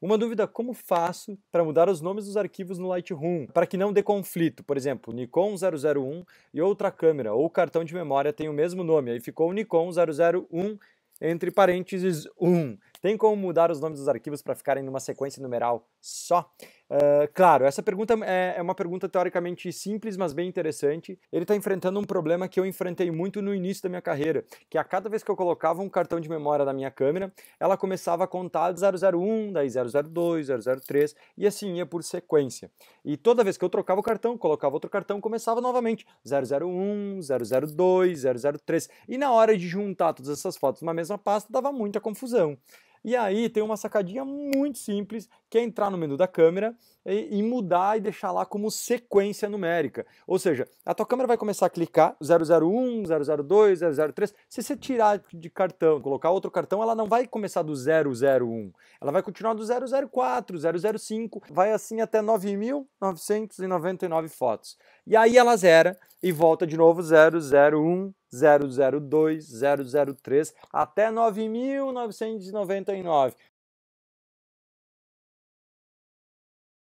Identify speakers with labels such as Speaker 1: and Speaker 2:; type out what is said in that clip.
Speaker 1: Uma dúvida: como faço para mudar os nomes dos arquivos no Lightroom para que não dê conflito? Por exemplo, Nikon 001 e outra câmera ou cartão de memória tem o mesmo nome, aí ficou Nikon 001 entre parênteses 1. Tem como mudar os nomes dos arquivos para ficarem numa sequência numeral só? Uh, claro, essa pergunta é, é, uma pergunta teoricamente simples, mas bem interessante. Ele está enfrentando um problema que eu enfrentei muito no início da minha carreira, que a cada vez que eu colocava um cartão de memória na minha câmera, ela começava a contar 001, daí 002, 003 e assim ia por sequência. E toda vez que eu trocava o cartão, colocava outro cartão, começava novamente 001, 002, 003. E na hora de juntar todas essas fotos numa mesma pasta, dava muita confusão. E aí tem uma sacadinha muito simples, que é entrar no menu da câmera e, e, mudar e deixar lá como sequência numérica. Ou seja, a tua câmera vai começar a clicar 001, 002, 003. Se você tirar de cartão, colocar outro cartão, ela não vai começar do 001. Ela vai continuar do 004, 005, vai assim até 9.999 fotos. E aí ela zera e volta de novo 001, 002, 003 até 9.999.